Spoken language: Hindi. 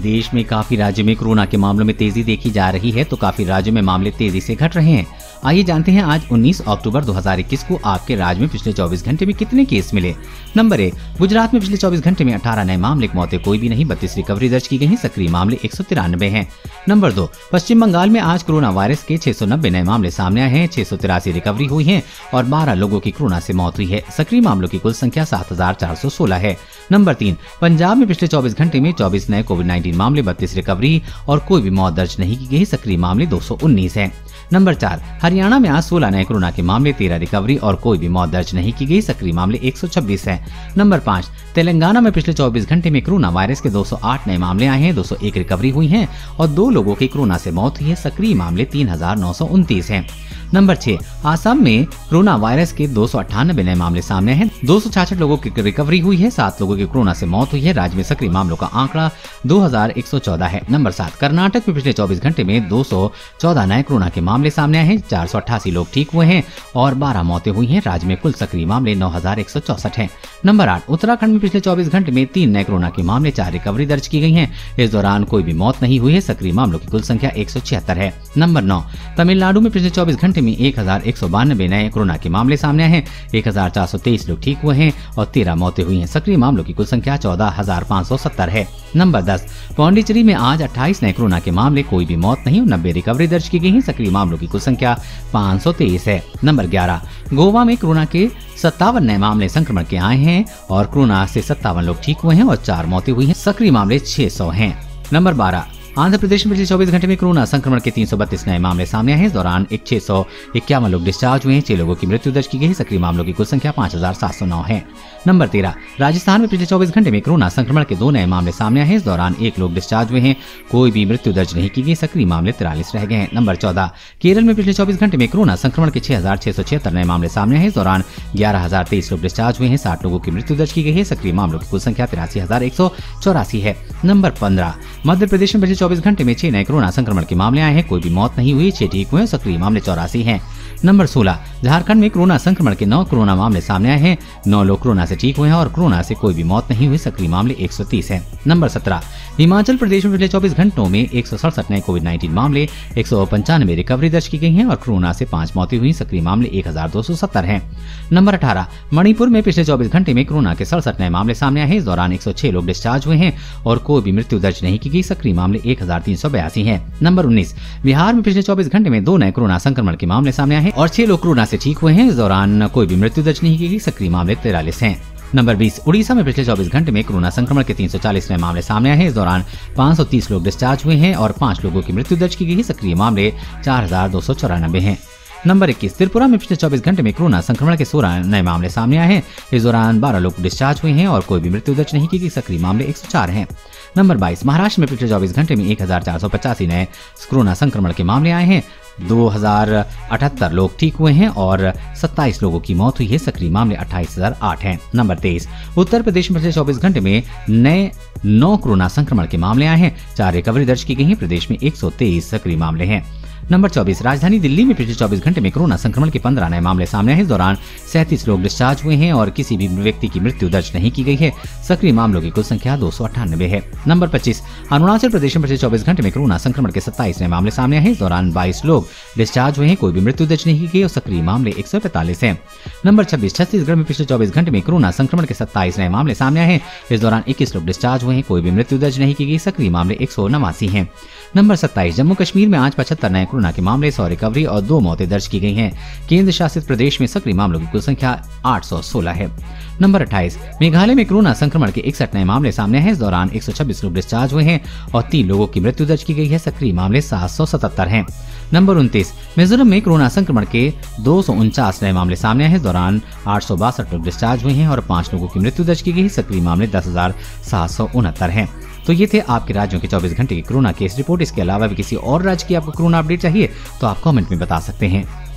देश में काफ़ी राज्यों में कोरोना के मामलों में तेज़ी देखी जा रही है तो काफ़ी राज्यों में मामले तेज़ी से घट रहे हैं। आइए जानते हैं आज 19 अक्टूबर 2021 को आपके राज्य में पिछले 24 घंटे में कितने केस मिले। नंबर एक गुजरात में पिछले 24 घंटे में 18 नए मामले मौतें, कोई भी नहीं, बत्तीस रिकवरी दर्ज की गई, सक्रिय मामले एक हैं। नंबर दो, पश्चिम बंगाल में आज कोरोना वायरस के छह सौ नब्बे नए मामले सामने आए हैं, छह सौ तिरासी रिकवरी हुई है और बारह लोगों की कोरोना से मौत हुई है। सक्रिय मामलों की कुल संख्या सात हज़ार चार सौ सोलह है। नंबर तीन, पंजाब में पिछले 24 घंटे में 24 नए कोविड 19 मामले, बत्तीस रिकवरी और कोई भी मौत दर्ज नहीं की गई, सक्रिय मामले 219 हैं। नंबर चार, हरियाणा में आज सोलह नए कोरोना के मामले, तेरह रिकवरी और कोई भी मौत दर्ज नहीं की गई। सक्रिय मामले 126 हैं। नंबर पाँच, तेलंगाना में पिछले 24 घंटे में कोरोना वायरस के 208 नए मामले आए हैं 201 रिकवरी हुई हैं और दो लोगों की कोरोना से मौत हुई है। सक्रिय मामले तीन हैं। नंबर छह, आसाम में कोरोना वायरस के दो सौ अट्ठानबे नए मामले सामने हैं। दो लोगों की रिकवरी हुई है, सात लोगों की कोरोना से मौत हुई है। राज्य में सक्रिय मामलों का आंकड़ा 2114 है। नंबर सात, कर्नाटक में पिछले 24 घंटे में 214 नए कोरोना के मामले सामने आए हैं। चार सौ अट्ठासी लोग ठीक हुए हैं और 12 मौतें हुई हैं। राज्य में कुल सक्रिय मामले नौ हैं। नंबर आठ, उत्तराखंड में पिछले 24 घंटे में तीन नए कोरोना के मामले चार रिकवरी दर्ज की गई है। इस दौरान कोई भी मौत नहीं हुई है। सक्रिय मामलों की कुल संख्या एक सौ छिहत्तर है। नंबर नौ, तमिलनाडु में पिछले चौबीस घंटे में एक हज़ार एक सौ बानबे नए कोरोना के मामले सामने आए हैं। एक हज़ार चार सौ तेईस लोग ठीक हुए हैं और तेरह मौतें हुई हैं। सक्रिय मामलों की कुल संख्या चौदह है। नंबर दस, पौंडीचेरी में आज 28 नए कोरोना के मामले, कोई भी मौत नहीं और नब्बे रिकवरी दर्ज की गई है। सक्रिय मामलों की कुल संख्या पाँच सौ तेईस है। नंबर ग्यारह, गोवा में कोरोना के सत्तावन नए मामले संक्रमण के आए हैं और कोरोना से सत्तावन लोग ठीक हुए हैं और चार मौतें हुई हैं। सक्रिय मामले 600 हैं। नंबर बारह आंध्र प्रदेश में पिछले चौबीस घंटे में कोरोना संक्रमण के तीन सौ बत्तीस नए मामले सामने आए इस दौरान छह लोग डिस्चार्ज हुए हैं। छह लोगों की मृत्यु दर्ज की गई सक्रिय मामलों की कुल संख्या पाँच है। नंबर तेरह, राजस्थान में पिछले चौबीस घंटे में कोरोना संक्रमण के दो नए मामले सामने आए इस दौरान एक लोग डिस्चार्ज हुए हैं। कोई भी मृत्यु दर्ज नहीं की गई। सक्रिय मामले तिरालीस रह गए हैं। नंबर चौदह, केरल में पिछले चौबीस घंटे में कोरोना संक्रमण के छह नए मामले सामने आए इस दौरान ग्यारह लोग डिस्चार्ज हुए हैं। साठ लोगों की मृत्यु दर्ज की गई है। सक्रिय मामलों की कुल संख्या तिरासी है। नंबर पंद्रह, मध्य प्रदेश में पिछले चौबीस घंटे में छह नए कोरोना संक्रमण के मामले आए हैं। कोई भी मौत नहीं हुई, छह ठीक हुए सक्रिय मामले चौरासी हैं। नंबर 16 झारखंड में कोरोना संक्रमण के नौ कोरोना मामले सामने आए हैं। नौ लोग कोरोना से ठीक हुए हैं और कोरोना से कोई भी मौत नहीं हुई, सक्रिय मामले 130 हैं। नंबर 17 हिमाचल प्रदेश में पिछले 24 घंटों में एक सौ सड़सठ नए कोविड 19 मामले, एक सौ पंचानबे रिकवरी दर्ज की गई है और कोरोना से पाँच मौतें हुई, सक्रिय मामले एक हैं। नंबर अठारह, मणिपुर में पिछले चौबीस घंटे में कोरोना के सड़सठ नए मामले सामने आए इस दौरान एक सौ छह लोग डिस्चार्ज हुए हैं और कोई भी मृत्यु दर्ज नहीं की गई, सक्रिय मामले एक हज़ार तीन सौ बयासी है। नंबर उन्नीस, बिहार में पिछले चौबीस घंटे में दो नए कोरोना संक्रमण के मामले सामने आए हैं और छह लोग कोरोना से ठीक हुए हैं। इस दौरान कोई भी मृत्यु दर्ज नहीं की गई, सक्रिय मामले तिरालीस है। नंबर 20 उड़ीसा में पिछले 24 घंटे में कोरोना संक्रमण के 340 नए मामले सामने आए हैं। इस दौरान 530 लोग डिस्चार्ज हुए हैं और पाँच लोगों की मृत्यु दर्ज की गई सक्रिय मामले चार हज़ार दो सौ चौरानबे हैं। नंबर इक्कीस, त्रिपुरा में पिछले 24 घंटे में कोरोना संक्रमण के सोलह नए मामले सामने आए हैं। इस दौरान बारह लोग डिस्चार्ज हुए हैं और कोई भी मृत्यु दर्ज नहीं की गई। सक्रिय मामले एक हैं। नंबर 22 महाराष्ट्र में पिछले 24 घंटे में एक हज़ार चार सौ पचासी नए कोरोना संक्रमण के मामले आए हैं। दो हज़ार अठहत्तर लोग ठीक हुए हैं और 27 लोगों की मौत हुई है। सक्रिय मामले अट्ठाईस हैं। नंबर तेईस, उत्तर प्रदेश में पिछले चौबीस घंटे में नए नौ कोरोना संक्रमण के मामले आए हैं। चार रिकवरी दर्ज की गई है। प्रदेश में एक सौ तेईस सक्रिय मामले हैं। नंबर 24 राजधानी दिल्ली में पिछले 24 घंटे में कोरोना संक्रमण के 15 नए मामले सामने आए इस दौरान सैंतीस लोग डिस्चार्ज हुए हैं और किसी भी व्यक्ति की मृत्यु दर्ज नहीं की गई है। सक्रिय मामलों की कुल संख्या दो है। नंबर पच्चीस, अरुणाचल प्रदेश में पिछले चौबीस घंटे में कोरोना संक्रमण के सत्ताईस नए मामले सामने आए इस दौरान बाईस लोग डिस्चार्ज हुए हैं, कोई भी मृत्यु दर्ज नहीं की गई और सक्रिय मामले एक सौ पैतालीस है। नंबर छब्बीस, छत्तीसगढ़ में पिछले चौबीस घंटे में कोरोना संक्रमण के सत्ताईस नए मामले सामने आए हैं। इस दौरान इक्कीस लोग डिस्चार्ज हुए हैं, कोई भी मृत्यु दर्ज नहीं की गई। सक्रिय मामले एक सौ नवासी है। नंबर सत्ताईस, जम्मू कश्मीर में आज पचहत्तर नए कोरोना के मामले, सौ रिकवरी और दो मौतें दर्ज की गई हैं। केंद्र शासित प्रदेश में सक्रिय मामलों की कुल संख्या 816 है। नंबर 28 मेघालय में कोरोना संक्रमण के इकसठ नए मामले सामने हैं। इस दौरान 126 लोग डिस्चार्ज हुए हैं और तीन लोगों की मृत्यु दर्ज की गई है। सक्रिय मामले सात हैं। नंबर उनतीस, मिजोरम में कोरोना संक्रमण के दो सौ उनचास नए मामले सामने हैं। इस दौरान आठ सौ बासठ लोग डिस्चार्ज हुए हैं और पाँच लोगों की मृत्यु दर्ज की गई सक्रिय मामले दस हज़ार सात सौ हैं। तो ये थे आपके राज्यों के 24 घंटे की कोरोना केस रिपोर्ट। इसके अलावा भी किसी और राज्य की आपको कोरोना अपडेट चाहिए तो आप कमेंट में बता सकते हैं।